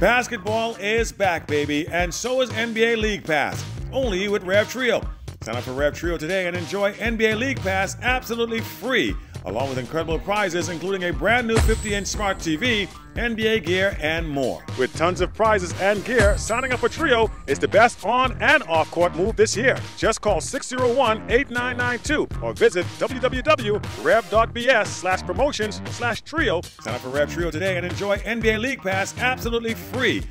Basketball is back, baby, and so is NBA League Pass, only with Rev Trio. Sign up for Rev Trio today and enjoy NBA League Pass absolutely free, along with incredible prizes including a brand new 50 inch smart TV, NBA gear, and more. With tons of prizes and gear, signing up for Trio is the best on and off court move this year. Just call 601 8992 or visit www.rev.bs slash promotions slash trio. Sign up for Rev Trio today and enjoy NBA League Pass absolutely free